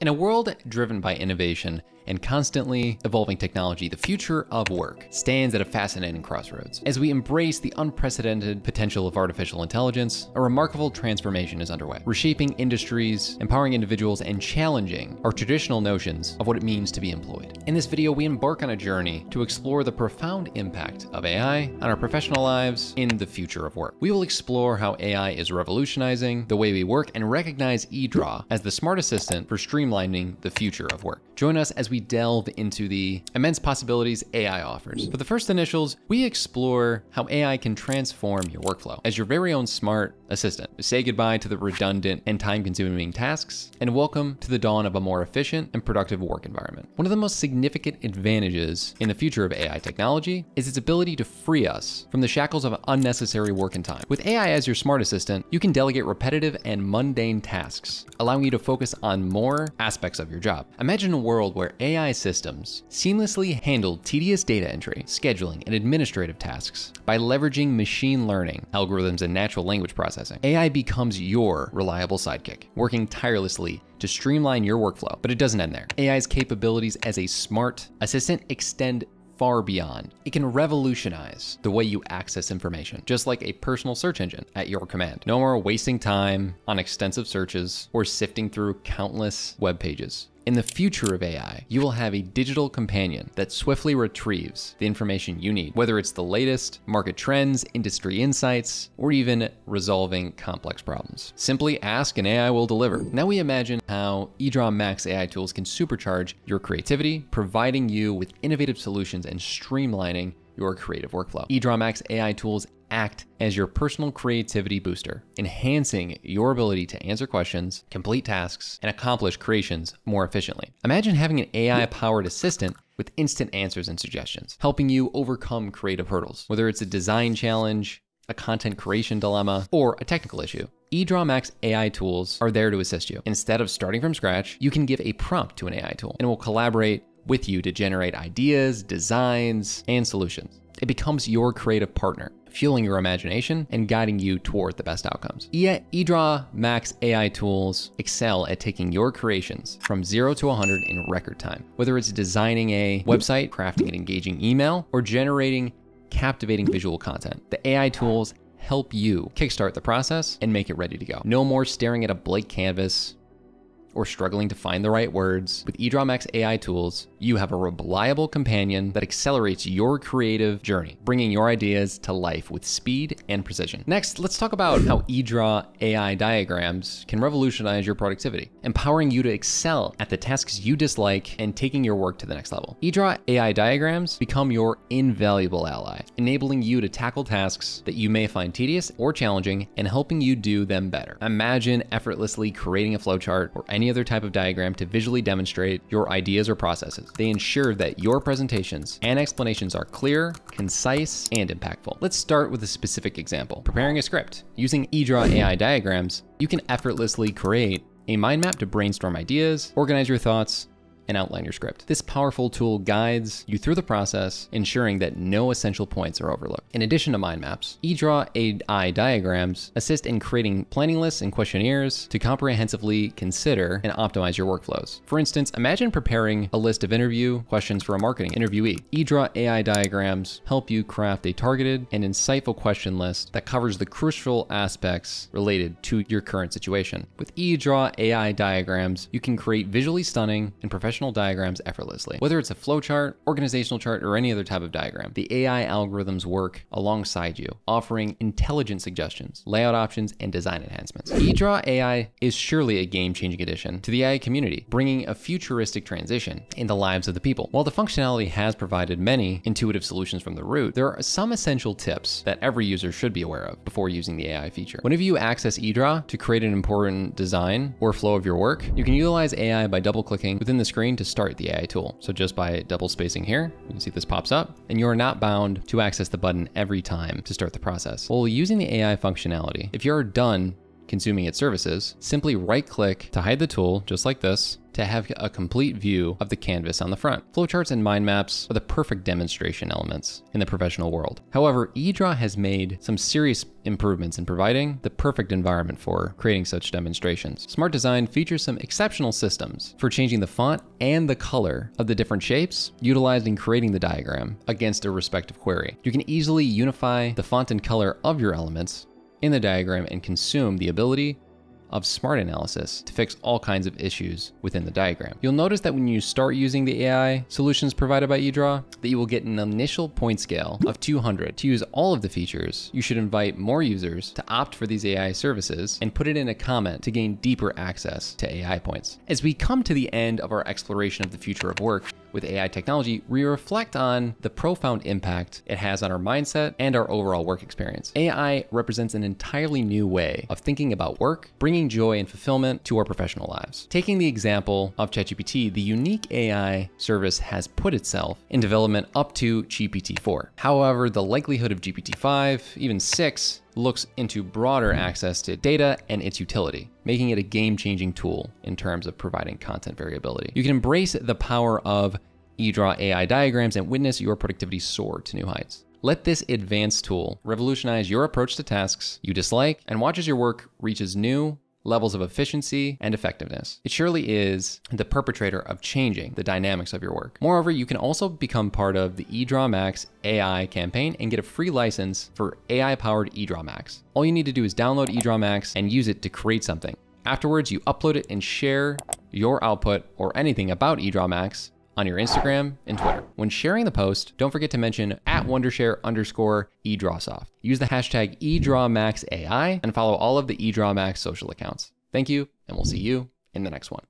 In a world driven by innovation and constantly evolving technology, the future of work stands at a fascinating crossroads. As we embrace the unprecedented potential of artificial intelligence, a remarkable transformation is underway, reshaping industries, empowering individuals, and challenging our traditional notions of what it means to be employed. In this video, we embark on a journey to explore the profound impact of AI on our professional lives in the future of work. We will explore how AI is revolutionizing the way we work and recognize eDraw as the smart assistant for streamlining the future of work. Join us as we delve into the immense possibilities AI offers. For the first initials, we explore how AI can transform your workflow as your very own smart assistant. Say goodbye to the redundant and time-consuming tasks, and welcome to the dawn of a more efficient and productive work environment. One of the most significant advantages in the future of AI technology is its ability to free us from the shackles of unnecessary work and time. With AI as your smart assistant, you can delegate repetitive and mundane tasks, allowing you to focus on more aspects of your job. Imagine a world where AI systems seamlessly handle tedious data entry, scheduling, and administrative tasks by leveraging machine learning, algorithms, and natural language processing. AI becomes your reliable sidekick, working tirelessly to streamline your workflow. But it doesn't end there. AI's capabilities as a smart assistant extend far beyond. It can revolutionize the way you access information, just like a personal search engine at your command. No more wasting time on extensive searches or sifting through countless web pages. In the future of AI, you will have a digital companion that swiftly retrieves the information you need, whether it's the latest market trends, industry insights, or even resolving complex problems. Simply ask and AI will deliver. Now we imagine how eDraw Max AI tools can supercharge your creativity, providing you with innovative solutions and streamlining your creative workflow. eDraw Max AI tools act as your personal creativity booster, enhancing your ability to answer questions, complete tasks, and accomplish creations more efficiently. Imagine having an AI powered assistant with instant answers and suggestions, helping you overcome creative hurdles, whether it's a design challenge, a content creation dilemma, or a technical issue. eDraw Max AI tools are there to assist you. Instead of starting from scratch, you can give a prompt to an AI tool and it will collaborate with you to generate ideas, designs, and solutions. It becomes your creative partner, fueling your imagination and guiding you toward the best outcomes. Yet, eDraw Max AI tools excel at taking your creations from 0 to 100 in record time. Whether it's designing a website, crafting an engaging email, or generating captivating visual content, the AI tools help you kickstart the process and make it ready to go. No more staring at a blank canvas or struggling to find the right words, with eDrawMax AI tools, you have a reliable companion that accelerates your creative journey, bringing your ideas to life with speed and precision. Next, let's talk about how eDraw AI diagrams can revolutionize your productivity, empowering you to excel at the tasks you dislike and taking your work to the next level. eDraw AI diagrams become your invaluable ally, enabling you to tackle tasks that you may find tedious or challenging and helping you do them better. Imagine effortlessly creating a flowchart or any any other type of diagram to visually demonstrate your ideas or processes. They ensure that your presentations and explanations are clear, concise, and impactful. Let's start with a specific example. Preparing a script. Using eDraw AI diagrams, you can effortlessly create a mind map to brainstorm ideas, organize your thoughts, and outline your script. This powerful tool guides you through the process, ensuring that no essential points are overlooked. In addition to mind maps, eDraw AI diagrams assist in creating planning lists and questionnaires to comprehensively consider and optimize your workflows. For instance, imagine preparing a list of interview questions for a marketing interviewee. eDraw AI diagrams help you craft a targeted and insightful question list that covers the crucial aspects related to your current situation. With eDraw AI diagrams, you can create visually stunning and professional professional diagrams effortlessly. Whether it's a flowchart, organizational chart, or any other type of diagram, the AI algorithms work alongside you, offering intelligent suggestions, layout options, and design enhancements. eDraw AI is surely a game-changing addition to the AI community, bringing a futuristic transition in the lives of the people. While the functionality has provided many intuitive solutions from the root, there are some essential tips that every user should be aware of before using the AI feature. Whenever you access eDraw to create an important design or flow of your work, you can utilize AI by double-clicking within the screen screen to start the AI tool. So just by double spacing here, you can see this pops up and you are not bound to access the button every time to start the process. Well, using the AI functionality, if you're done consuming its services, simply right click to hide the tool just like this to have a complete view of the canvas on the front. Flowcharts and mind maps are the perfect demonstration elements in the professional world. However, eDraw has made some serious improvements in providing the perfect environment for creating such demonstrations. Smart Design features some exceptional systems for changing the font and the color of the different shapes utilized in creating the diagram against a respective query. You can easily unify the font and color of your elements in the diagram and consume the ability of smart analysis to fix all kinds of issues within the diagram. You'll notice that when you start using the AI solutions provided by eDraw, that you will get an initial point scale of 200. To use all of the features, you should invite more users to opt for these AI services and put it in a comment to gain deeper access to AI points. As we come to the end of our exploration of the future of work, with AI technology, we reflect on the profound impact it has on our mindset and our overall work experience. AI represents an entirely new way of thinking about work, bringing joy and fulfillment to our professional lives. Taking the example of ChatGPT, the unique AI service has put itself in development up to GPT-4. However, the likelihood of GPT-5, even 6, looks into broader access to data and its utility, making it a game changing tool in terms of providing content variability. You can embrace the power of eDraw AI diagrams and witness your productivity soar to new heights. Let this advanced tool revolutionize your approach to tasks you dislike and watch as your work reaches new levels of efficiency and effectiveness. It surely is the perpetrator of changing the dynamics of your work. Moreover, you can also become part of the eDraw Max AI campaign and get a free license for AI powered eDraw Max. All you need to do is download eDraw Max and use it to create something. Afterwards, you upload it and share your output or anything about eDraw Max on your Instagram and Twitter. When sharing the post, don't forget to mention at Wondershare underscore eDrawSoft. Use the hashtag eDrawMaxAI and follow all of the eDrawMax social accounts. Thank you, and we'll see you in the next one.